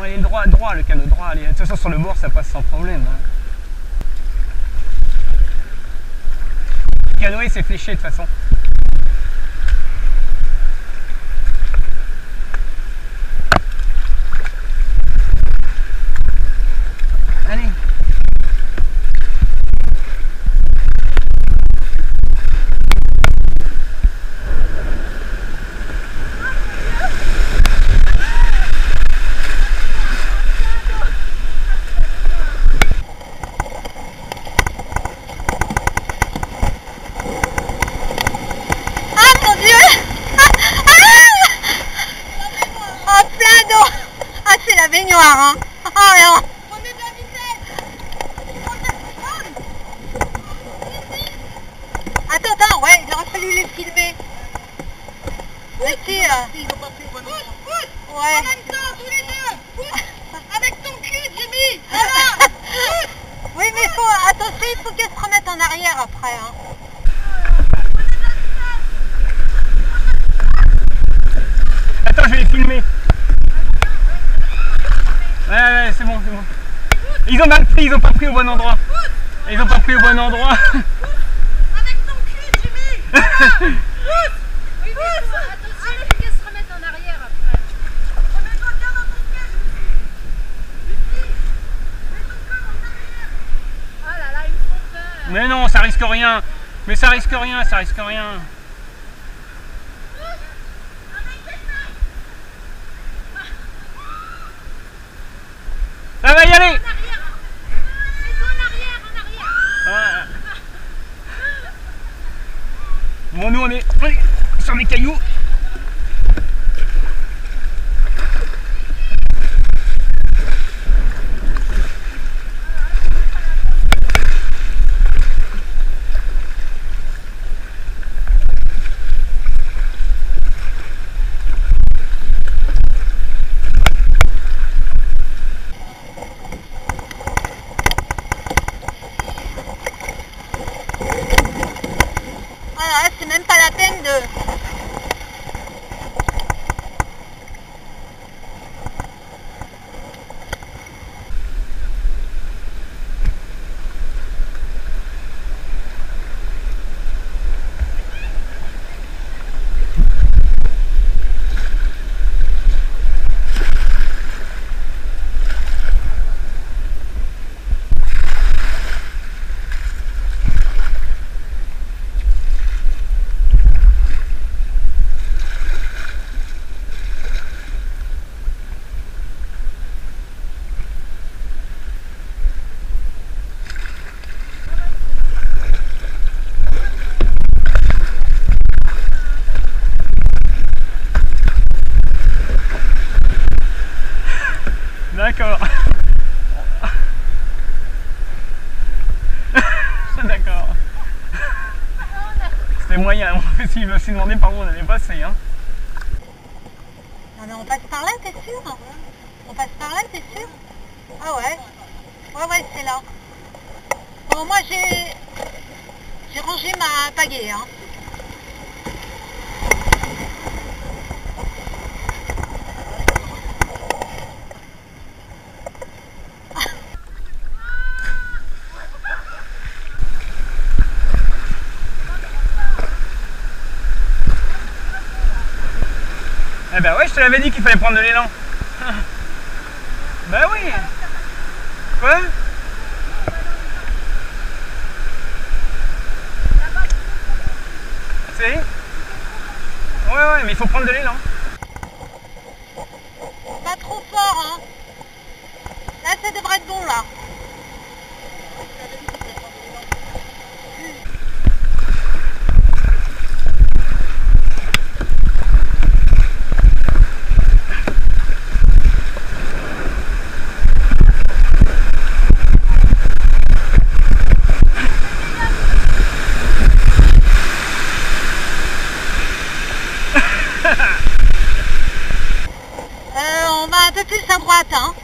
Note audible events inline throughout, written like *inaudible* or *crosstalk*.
Bon, il est droit, droit, le canot droit. De toute façon, sur le bord, ça passe sans problème. hein. Le canoë, c'est fléché de toute façon. Allez. Ah mon dieu Ah plein d'eau Ah c'est la baignoire hein Ah non Prenez de la vitesse Attends, attends, ouais, il aurait fallu les filmer. Ouais. En même temps, tous les deux Avec ton cul, Jimmy Oui, mais faut, attention, il faut qu'elle se remette en arrière après. Hein. Attends, je vais les filmer. Ouais, ouais, c'est bon, c'est bon. Ils ont mal pris, ils ont pas pris au bon endroit. Ils ont pas pris au bon endroit. *laughs* Avec ton cul, Jimmy Oui, mais faut, attention, il faut qu'elle se remette en arrière après. Remets-toi bien dans ton pied Mets ton corps en arrière Oh là là, ils me font peur. Mais non, ça rien. Mais ça risque rien, ça risque rien. Ça va y aller. Bon, nous on est sur des cailloux. Voilà, c'est même pas la peine de... D'accord. *laughs* D'accord. C'était moyen. En fait, il me s'est demandé par où on allait passer. Hein. Non mais on passe par là, t'es sûr? On passe par là, t'es sûr? Ah ouais Ouais, ouais, c'est là. Bon, moi j'ai... J'ai rangé ma pagaie, hein. Ben ouais, je te l'avais dit qu'il fallait prendre de l'élan. *laughs* ben oui. Quoi? C'est Ouais, ouais, mais il faut prendre de l'élan. Pas trop fort, hein? Là, ça devrait être bon, là. Euh, on va un plus à droite, hein.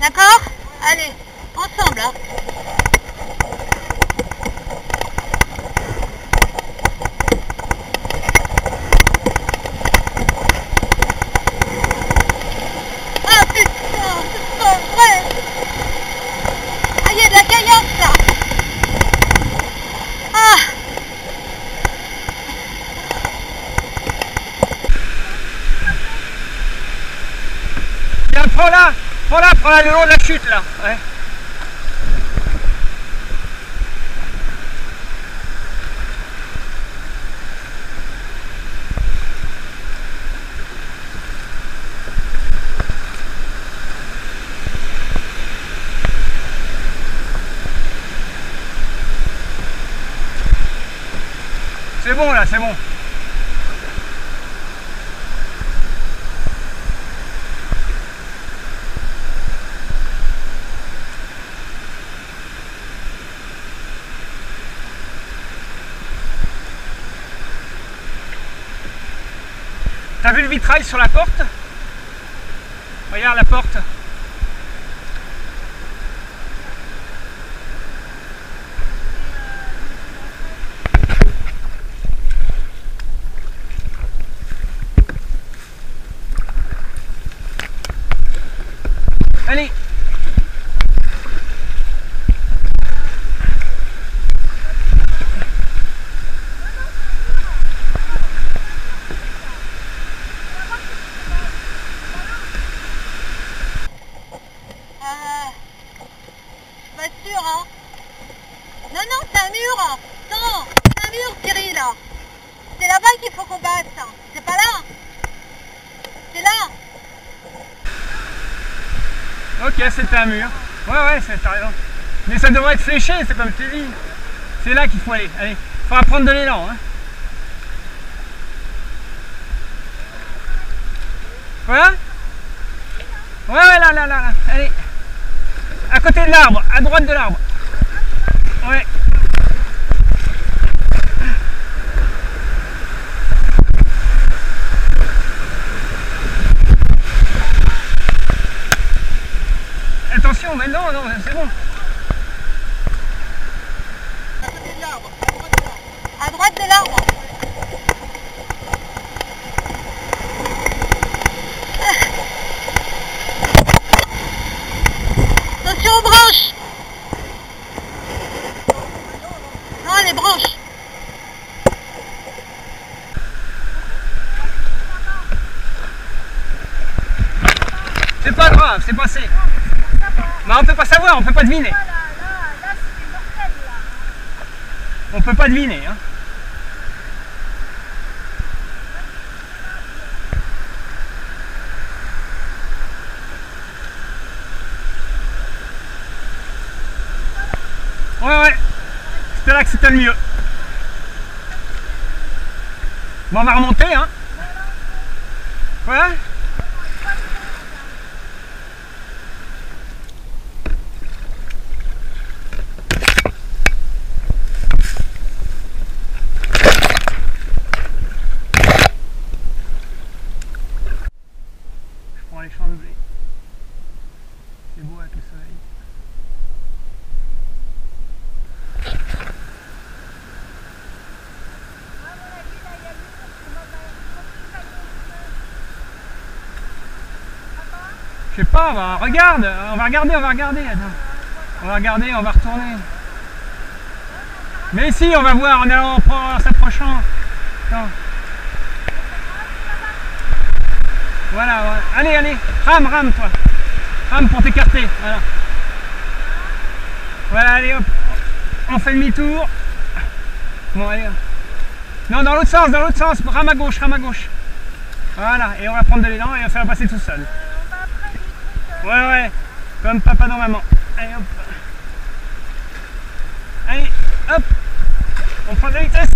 D'accord Allez, ensemble, hein. prends-la Prends-la le long de la chute là. Ouais. C'est bon là, c'est bon. T'as vu le vitrail sur la porte? Regarde la porte. Allez Euh, je suis pas sûre, hein. Non, non, c'est un mur. Non, c'est un mur, Cyril. C'est là-bas qu'il faut qu'on passe. C'est pas là. C'est là. Mur. Ouais, ouais, t'as raison. Mais ça devrait être fléché, c'est comme t'ai dit. C'est là qu'il faut aller. Allez, faudra prendre de l'élan. Hein. Voilà Ouais, ouais, là, là, là, là. Allez. À côté de l'arbre, à droite de l'arbre. Ouais. Attention, mais non, non, c'est bon. À droite de l'arbre. Attention aux branches. Non, les branches. C'est pas grave, c'est passé. Mais on peut pas savoir, on peut pas deviner. Là, là, là, c'est mortel, là. On peut pas deviner. Hein. Ouais, ouais. C'était là que c'était le mieux. Bon, on va remonter, hein. Voilà. Je prends les champs de blé. C'est beau avec le soleil. Je sais pas, va, regarde, on va regarder, on va regarder. On va regarder, on va retourner. Mais si, on va voir en allant en s'approchant. Voilà, voilà. Allez, allez, rame, rame, toi. Rame pour t'écarter. Voilà. Voilà, allez, hop. On fait demi-tour. Bon, allez. Non, dans l'autre sens, dans l'autre sens. Rame à gauche, rame à gauche. Voilà, et on va prendre de l'élan et on va faire passer tout seul. On va après des trucs. euh, Ouais, ouais, comme papa dans maman. Allez, hop. Allez, hop. On prend de la vitesse.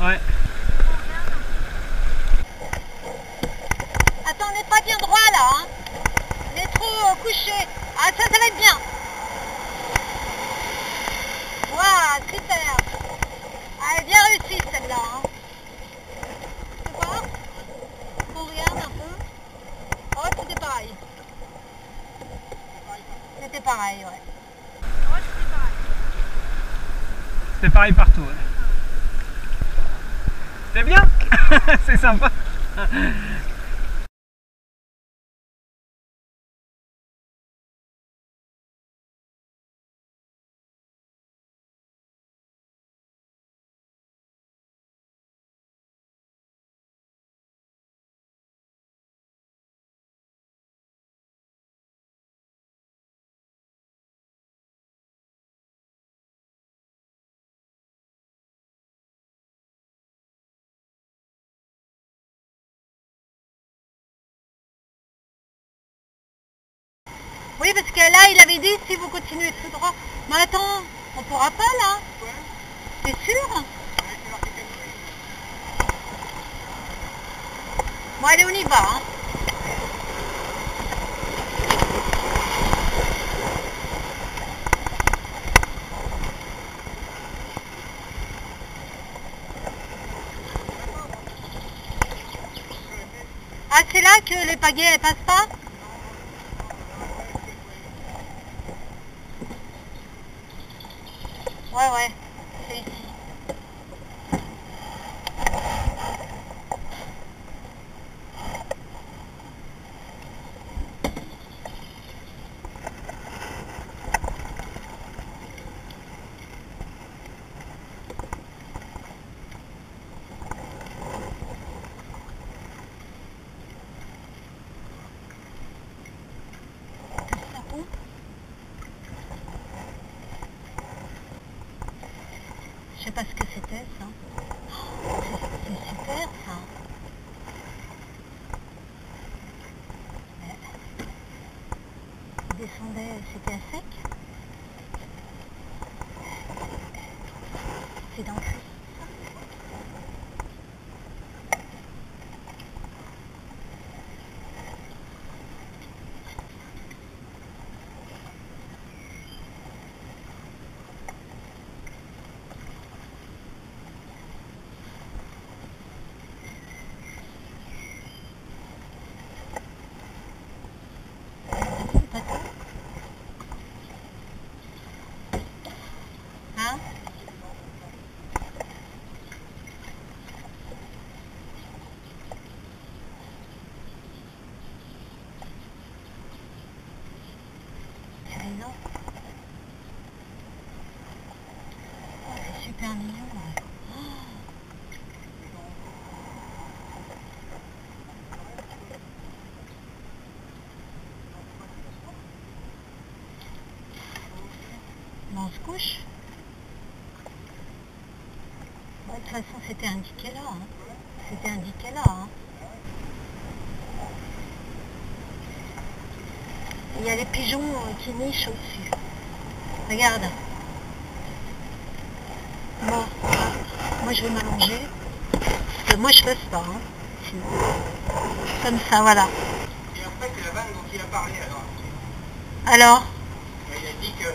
Ouais. Attends, on n'est pas bien droit là. Hein. On est trop euh, couché. Ah, ça, ça va être bien. Waouh, super. Ah, elle est bien réussie celle-là. Hein. Tu vois On regarde un peu. Oh, c'était pareil. C'était pareil, ouais. ouais, c'est pareil. C'est pareil partout. C'est bien *laughs* C'est sympa Oui, parce que là, il avait dit si vous continuez tout droit. Mais attends, on pourra pas là T'es sûr Bon, allez, on y va. Hein. Ah, c'est là que les pagaies, elles passent pas Ouais, ouais, c'est ici. Ça roule Je c'est- C'est super ça. Il descendait, c'était à sec. C'est dans cul. Pas tout. Hein C'est raison. Oh, c'est. Oh. Bon, on se couche. De toute façon, c'était indiqué là. hein. C'était indiqué là. hein. Il y a les pigeons euh, qui nichent au-dessus. Regarde. Bon, moi je vais m'allonger. Parce que moi je passe pas. Hein. Sinon. Comme ça, voilà. Et après, c'est la vanne dont il a parlé alors. Alors? Il a dit que.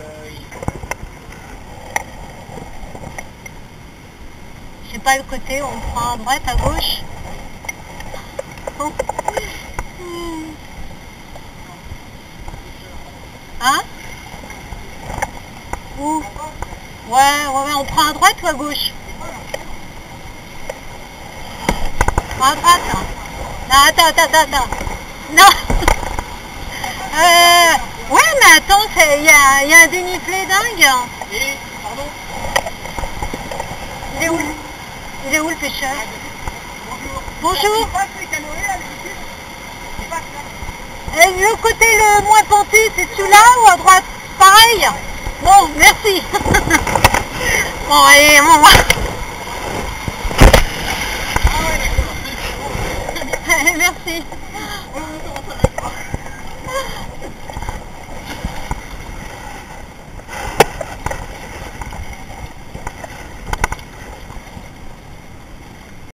Je sais pas le côté, on prend à droite, à gauche? Oh. Hein Où ouais, ouais, ouais, on prend à droite ou à gauche On prend à droite hein. Non, attends, attends, attends, attends. Non *laughs* euh, Ouais, mais attends, il y a, y a un dénivelé dingue. Et, pardon, Il est où le- Il est où le pêcheur bonjour. Bonjour. Et le côté le moins pentu, c'est celui-là ou à droite? Pareil Bon, merci. bon, allez, on va. Ah ouais, d'accord. merci.